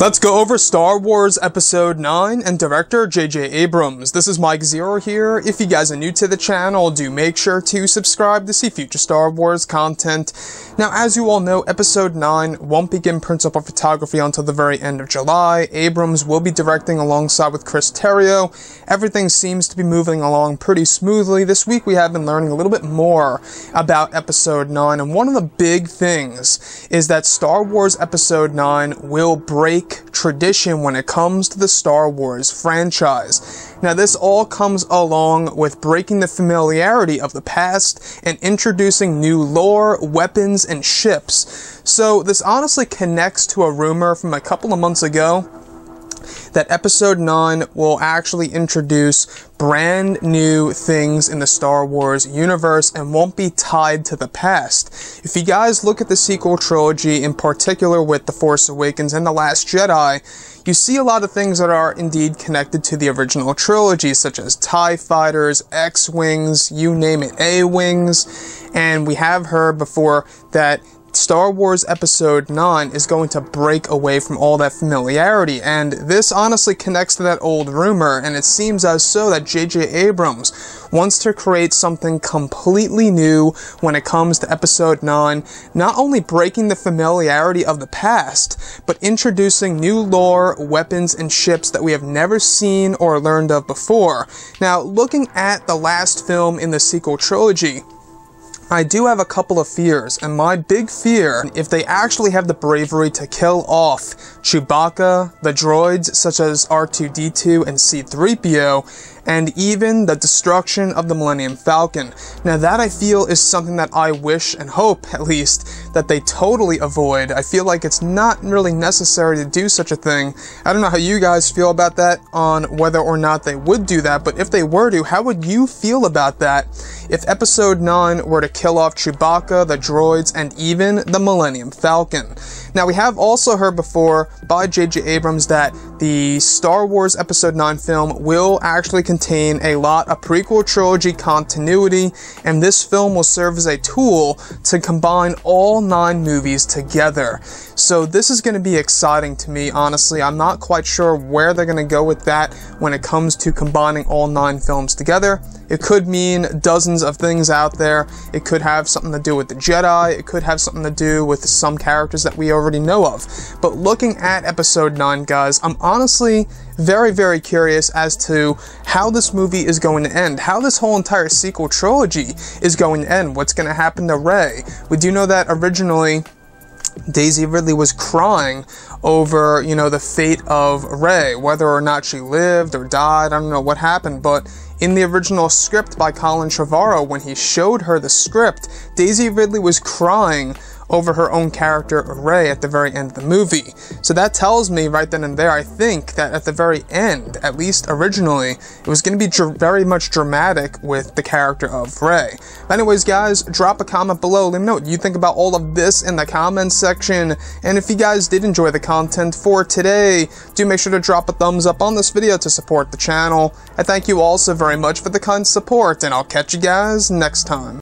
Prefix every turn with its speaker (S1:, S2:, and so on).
S1: Let's go over Star Wars Episode 9 and director J.J. Abrams. This is Mike Zeroh here. If you guys are new to the channel, do make sure to subscribe to see future Star Wars content. Now, as you all know, Episode 9 won't begin principal photography until the very end of July. Abrams will be directing alongside with Chris Terrio. Everything seems to be moving along pretty smoothly. This week we have been learning a little bit more about Episode 9, and one of the big things is that Star Wars Episode 9 will break tradition when it comes to the Star Wars franchise. Now, this all comes along with breaking the familiarity of the past and introducing new lore, weapons, and ships. So, this honestly connects to a rumor from a couple of months ago that episode 9 will actually introduce brand new things in the Star Wars universe and won't be tied to the past. If you guys look at the sequel trilogy, in particular with The Force Awakens and The Last Jedi, you see a lot of things that are indeed connected to the original trilogy, such as TIE fighters, X-Wings, you name it, A-Wings, and we have heard before that Star Wars Episode 9 is going to break away from all that familiarity, and this honestly connects to that old rumor, and it seems as so that J.J. Abrams wants to create something completely new when it comes to Episode 9, not only breaking the familiarity of the past, but introducing new lore, weapons, and ships that we have never seen or learned of before. Now, looking at the last film in the sequel trilogy, I do have a couple of fears, and my big fear, if they actually have the bravery to kill off Chewbacca, the droids such as R2-D2 and C-3PO, and even the destruction of the Millennium Falcon. Now that I feel is something that I wish and hope, at least, that they totally avoid. I feel like it's not really necessary to do such a thing. I don't know how you guys feel about that on whether or not they would do that, but if they were to, how would you feel about that if Episode 9 were to kill off Chewbacca, the droids, and even the Millennium Falcon? Now we have also heard before by J.J. Abrams that the Star Wars Episode 9 film will actually contain a lot of prequel trilogy continuity, and this film will serve as a tool to combine all nine movies together. So this is going to be exciting to me, honestly. I'm not quite sure where they're going to go with that when it comes to combining all nine films together. It could mean dozens of things out there. It could have something to do with the Jedi. It could have something to do with some characters that we already know of. But looking at episode 9, guys, I'm honestly very, very curious as to how this movie is going to end, how this whole entire sequel trilogy is going to end, what's going to happen to Rey. We do know that originally Daisy Ridley was crying over, you know, the fate of Rey, whether or not she lived or died. I don't know what happened, but in the original script by Colin Trevorrow, when he showed her the script, Daisy Ridley was crying over her own character, Rey at the very end of the movie. So that tells me right then and there, I think that at the very end, at least originally, it was going to be dr- very much dramatic with the character of Rey. But anyways, guys, drop a comment below. Let me know what you think about all of this in the comments section. And if you guys did enjoy the content for today, do make sure to drop a thumbs up on this video to support the channel. I thank you all so very much for the kind support, and I'll catch you guys next time.